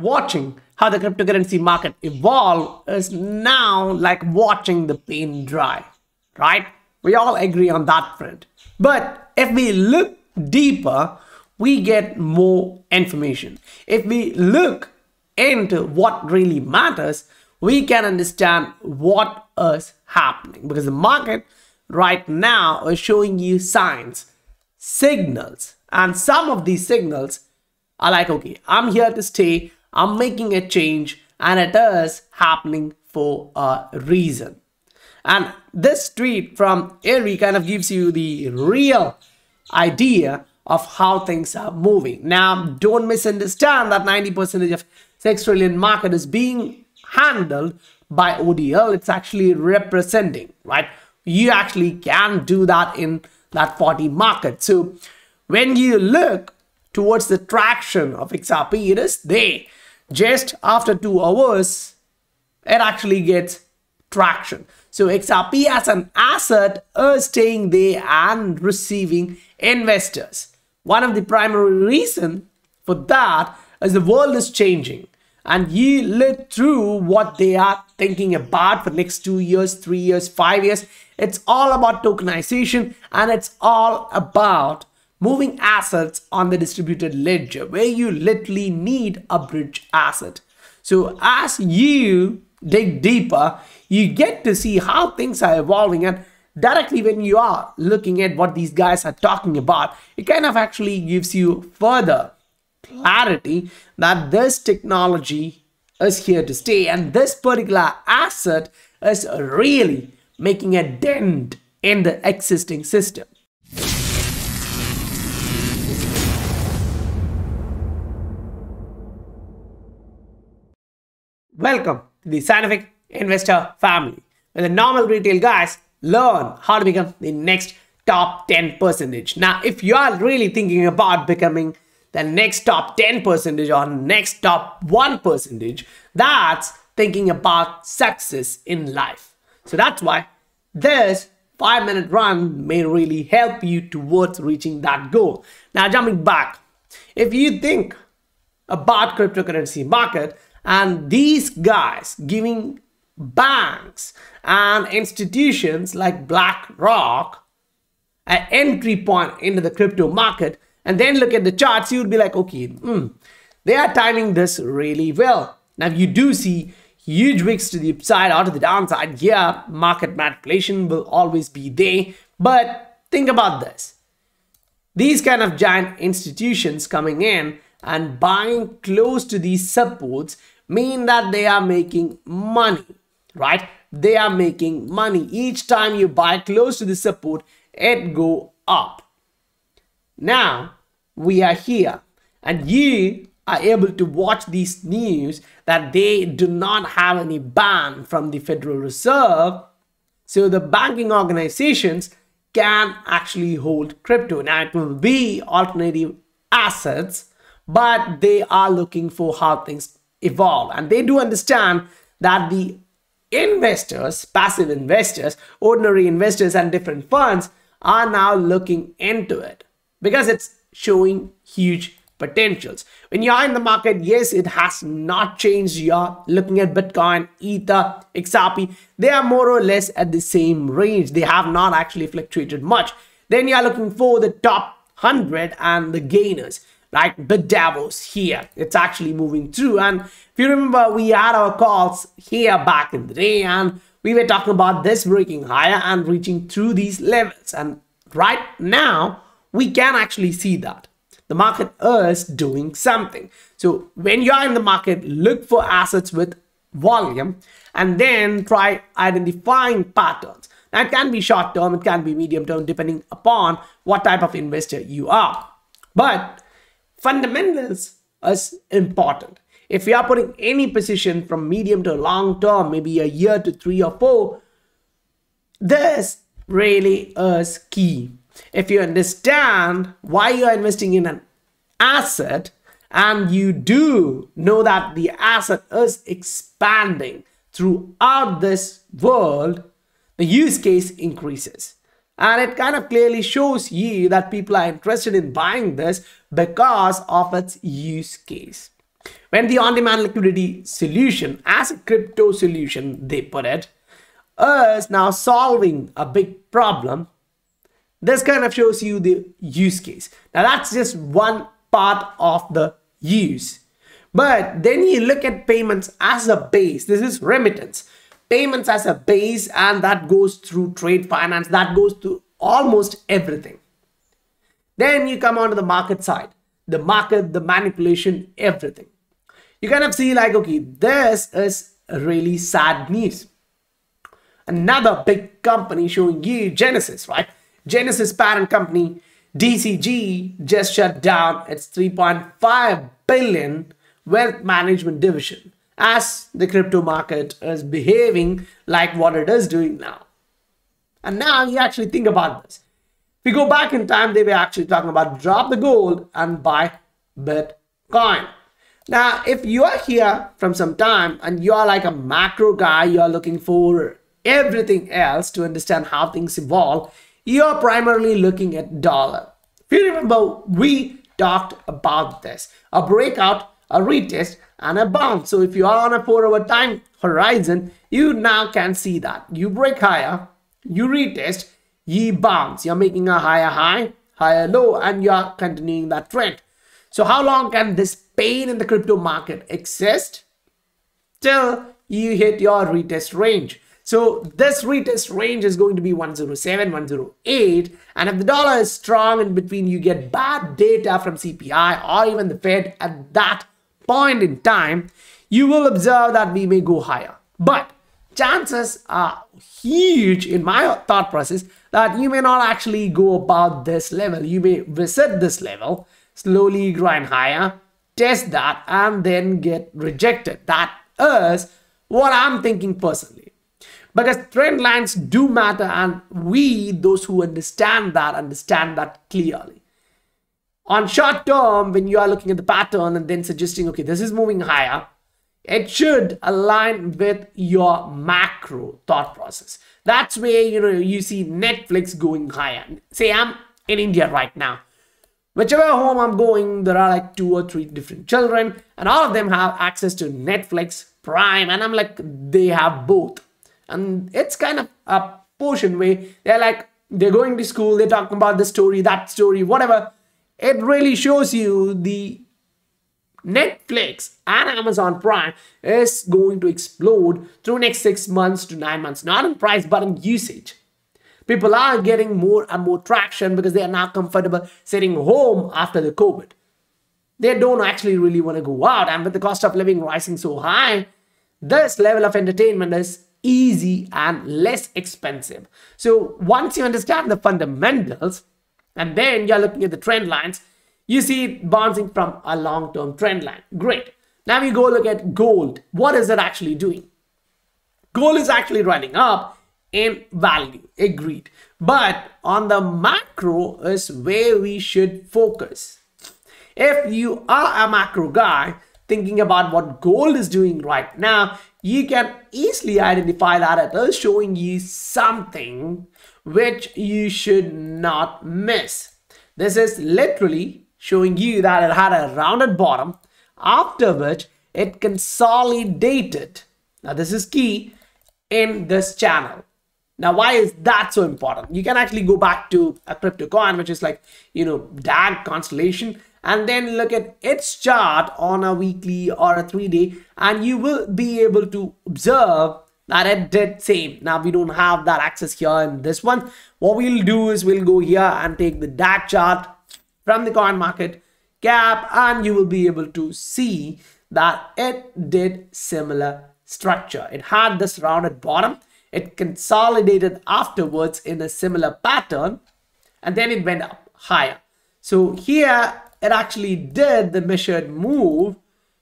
watching how the cryptocurrency market evolve is now like watching the paint dry, right? We all agree on that front. But if we look deeper, we get more information. If we look into what really matters, we can understand what is happening because the market right now is showing you signs, signals, and some of these signals are like, okay, I'm here to stay, I'm making a change, and it is happening for a reason. And this tweet from Ari kind of gives you the real idea of how things are moving. Now, don't misunderstand that 90% of 6 trillion market is being handled by ODL. It's actually representing, right? You actually can do that in that 40 market. So when you look towards the traction of XRP, it is there. Just after two hours, it actually gets traction. So XRP as an asset is staying there and receiving investors. One of the primary reason for that is the world is changing and you look through what they are thinking about for next two years, three years, five years. It's all about tokenization and it's all about moving assets on the distributed ledger where you literally need a bridge asset. So as you dig deeper, you get to see how things are evolving and directly when you are looking at what these guys are talking about, it kind of actually gives you further clarity that this technology is here to stay and this particular asset is really making a dent in the existing system. Welcome to the Scientific Investor family, where the normal retail guys learn how to become the next top 10 percentage. Now, if you are really thinking about becoming the next top 10 percentage or next top 1 percentage, that's thinking about success in life. So that's why this 5 minute run may really help you towards reaching that goal. Now jumping back, if you think about cryptocurrency market and these guys giving banks and institutions like BlackRock an entry point into the crypto market and then look at the charts, you would be like, okay, mm, they are timing this really well. Now, you do see huge wicks to the upside or to the downside, yeah, market manipulation will always be there. But think about this. These kind of giant institutions coming in and buying close to these supports mean that they are making money, right? They are making money. Each time you buy close to the support, it go up. Now, we are here and you are able to watch these news that they do not have any ban from the Federal Reserve. So the banking organizations can actually hold crypto. Now it will be alternative assets, but they are looking for how things evolve. And they do understand that the investors, passive investors, ordinary investors and different funds are now looking into it because it's showing huge potentials. When you're in the market, yes, it has not changed. You're looking at Bitcoin, Ether, XRP. They are more or less at the same range. They have not actually fluctuated much. Then you're looking for the top 100 and the gainers like BitDavos here. It's actually moving through. And if you remember, we had our calls here back in the day and we were talking about this breaking higher and reaching through these levels. And right now, we can actually see that. The market is doing something. So when you're in the market, look for assets with volume and then try identifying patterns. It can be short term, it can be medium term, depending upon what type of investor you are. But fundamentals is important. If you are putting any position from medium to long term, maybe a year to three or four, this really is key. If you understand why you are investing in an asset and you do know that the asset is expanding throughout this world, the use case increases. And it kind of clearly shows you that people are interested in buying this because of its use case. When the on-demand liquidity solution, as a crypto solution, they put it, is now solving a big problem, this kind of shows you the use case. Now that's just one part of the use. But then you look at payments as a base. This is remittance. Payments as a base and that goes through trade finance. That goes to almost everything. Then you come onto the market side. The market, the manipulation, everything. You kind of see like, okay, this is really sad news. Another big company showing you Genesis, right? Genesis parent company DCG just shut down its 3.5 billion wealth management division as the crypto market is behaving like what it is doing now. And now you actually think about this. If we go back in time, they were actually talking about drop the gold and buy Bitcoin. Now, if you are here from some time and you are like a macro guy, you are looking for everything else to understand how things evolve, you're primarily looking at dollar. If you remember, we talked about this. A breakout, a retest, and a bounce. So if you are on a four hour time horizon, you now can see that. You break higher, you retest, ye bounce. You're making a higher high, higher low, and you're continuing that trend. So how long can this pain in the crypto market exist? Till you hit your retest range. So this retest range is going to be 107, 108. And if the dollar is strong in between, you get bad data from CPI or even the Fed at that point in time, you will observe that we may go higher. But chances are huge in my thought process that you may not actually go above this level. You may visit this level, slowly grind higher, test that, and then get rejected. That is what I'm thinking personally because trend lines do matter and we those who understand that understand that clearly on short term when you are looking at the pattern and then suggesting okay this is moving higher it should align with your macro thought process. That's where you know you see netflix going higher. Say i'm in india right now. Whichever home i'm going there are like two or three different children and all of them have access to netflix prime and i'm like they have both. And it's kind of a portion where they're like they're going to school they're talking about the story that story whatever. It really shows you the netflix and amazon prime is going to explode through next six months to nine months. Not in price but in usage. People are getting more and more traction because they are now comfortable sitting home after the covid. They don't actually really want to go out and with the cost of living rising so high this level of entertainment is easy and less expensive. So once you understand the fundamentals and then you're looking at the trend lines, you see it bouncing from a long-term trend line. Great. Now we go look at gold. What is it actually doing? Gold is actually running up in value, agreed. But on the macro is where we should focus. If you are a macro guy, thinking about what gold is doing right now, you can easily identify that it is showing you something which you should not miss. This is literally showing you that it had a rounded bottom after which it consolidated. Now this is key in this channel. Now, why is that so important? You can actually go back to a crypto coin, which is like, you know, DAG constellation and then look at its chart on a weekly or a three day and you will be able to observe that it did same. Now we don't have that access here in this one. What we'll do is we'll go here and take the DAG chart from the coin market cap and you will be able to see that it did similar structure. It had this rounded bottom. It consolidated afterwards in a similar pattern and then it went up higher. So here it actually did the measured move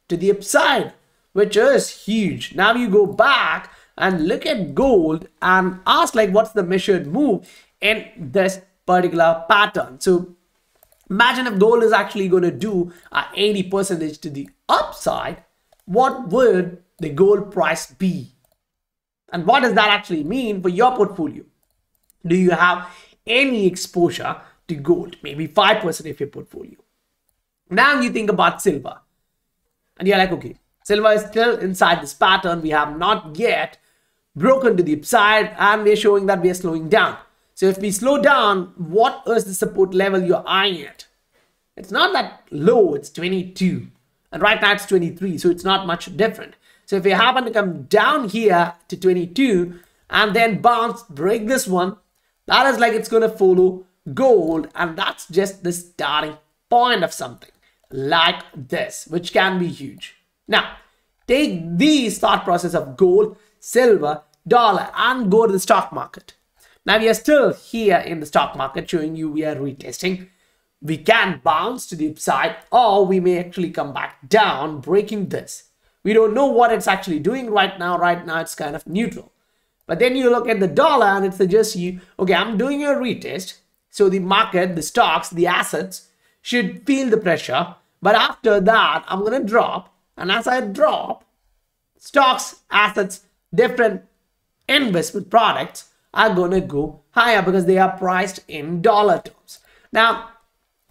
to the upside, which is huge. Now you go back and look at gold and ask like what's the measured move in this particular pattern. So imagine if gold is actually going to do a 80 percentage to the upside, what would the gold price be? And what does that actually mean for your portfolio? Do you have any exposure to gold? Maybe 5% of your portfolio. Now you think about silver. And you're like, okay, silver is still inside this pattern. We have not yet broken to the upside and we're showing that we are slowing down. So if we slow down, what is the support level you're eyeing at? It's not that low, it's 22. And right now it's 23, so it's not much different. So if we happen to come down here to 22 and then bounce, break this one, that is like it's going to follow gold and that's just the starting point of something like this, which can be huge. Now, take these thought process of gold, silver, dollar and go to the stock market. Now we are still here in the stock market showing you we are retesting. We can bounce to the upside or we may actually come back down breaking this. We don't know what it's actually doing right now. Right now it's kind of neutral. But then you look at the dollar and it suggests you, okay, I'm doing a retest. So the market, the stocks, the assets should feel the pressure. But after that, I'm going to drop. And as I drop, stocks, assets, different investment products are going to go higher because they are priced in dollar terms. Now,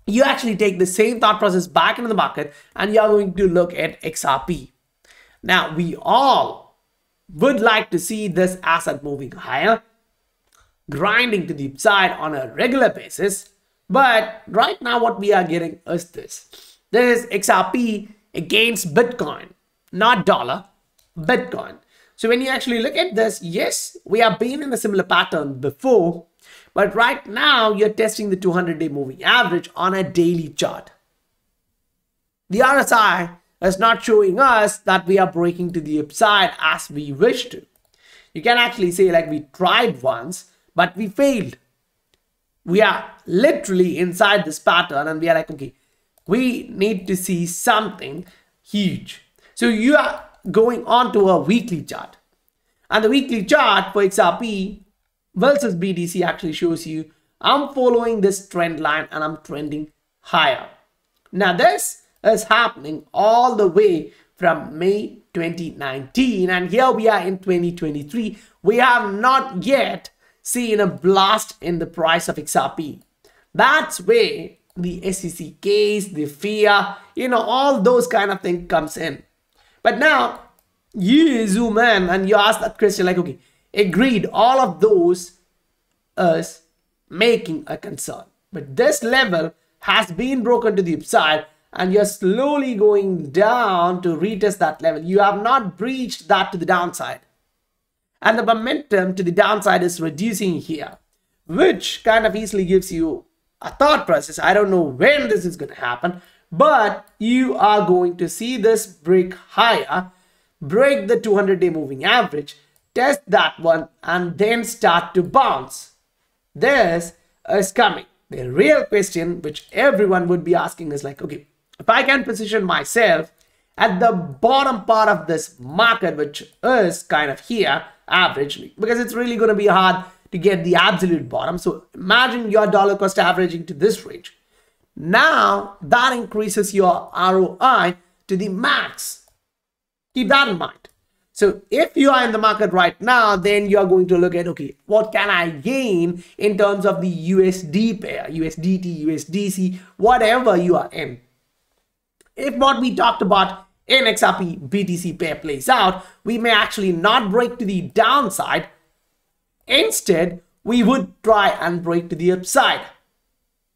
you actually take the same thought process back into the market and you're going to look at XRP. Now, we all would like to see this asset moving higher, grinding to the upside on a regular basis. But right now, what we are getting is this. This is XRP against Bitcoin, not dollar, Bitcoin. So when you actually look at this, yes, we have been in a similar pattern before, but right now you're testing the 200-day moving average on a daily chart. The RSI is not showing us that we are breaking to the upside as we wish to. You can actually say like we tried once, but we failed. We are literally inside this pattern and we are like, okay, we need to see something huge. So you are going on to a weekly chart. And the weekly chart for XRP versus BTC actually shows you I'm following this trend line and I'm trending higher. Now this is happening all the way from May 2019 and here we are in 2023. We have not yet seen a blast in the price of XRP. That's where the SEC case, the fear, you know, all those kind of things comes in. But now you zoom in and you ask that question like, okay, agreed, all of those is making a concern. But this level has been broken to the upside and you're slowly going down to retest that level. You have not breached that to the downside. And the momentum to the downside is reducing here, which kind of easily gives you a thought process. I don't know when this is going to happen, but you are going to see this break higher, break the 200 day moving average, test that one, and then start to bounce. This is coming. The real question which everyone would be asking is like, okay, if I can position myself at the bottom part of this market, which is kind of here, average, because it's really going to be hard to get the absolute bottom. So imagine your dollar cost averaging to this range. Now that increases your ROI to the max. Keep that in mind. So if you are in the market right now, then you are going to look at, okay, what can I gain in terms of the USD pair, USDT, USDC, whatever you are in. If what we talked about in XRP BTC pair plays out, we may actually not break to the downside. Instead, we would try and break to the upside.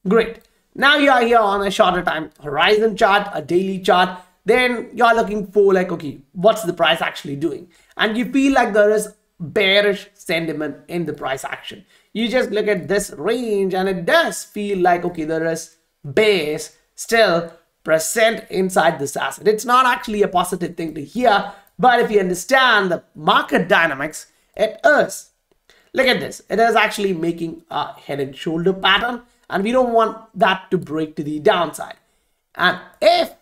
Great. Now you are here on a shorter time horizon chart, a daily chart, then you're looking for like, okay, what's the price actually doing? And you feel like there is bearish sentiment in the price action. You just look at this range and it does feel like, okay, there is base still present inside this asset. It's not actually a positive thing to hear, but if you understand the market dynamics, it is. Look at this. It is actually making a head and shoulder pattern and we don't want that to break to the downside. And if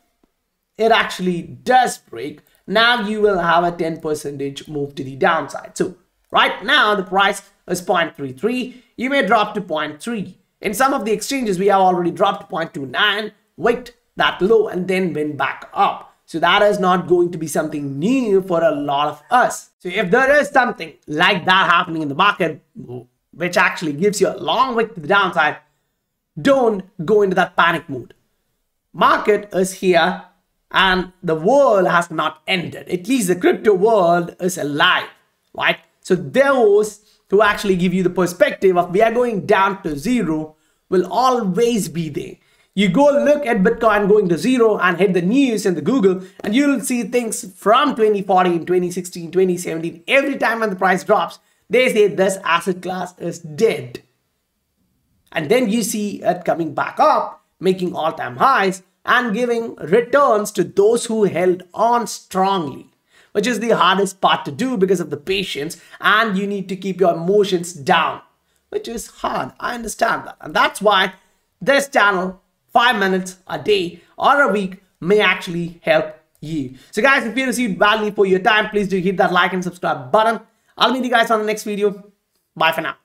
it actually does break, now you will have a 10 percentage move to the downside. So right now the price is 0.33. You may drop to 0.3. In some of the exchanges, we have already dropped to 0.29, wait that low and then went back up. So that is not going to be something new for a lot of us. So if there is something like that happening in the market, which actually gives you a long way to the downside, don't go into that panic mode. Market is here and the world has not ended. At least the crypto world is alive, right? So those who actually give you the perspective of we are going down to zero will always be there. You go look at Bitcoin going to zero and hit the news and the Google, and you'll see things from 2014, 2016, 2017. Every time when the price drops, they say this asset class is dead. And then you see it coming back up, making all time highs, and giving returns to those who held on strongly which is the hardest part to do because of the patience and you need to keep your emotions down which is hard. I understand that. And that's why this channel five minutes a day or a week may actually help you. So guys if you received value for your time please do hit that like and subscribe button. I'll meet you guys on the next video. Bye for now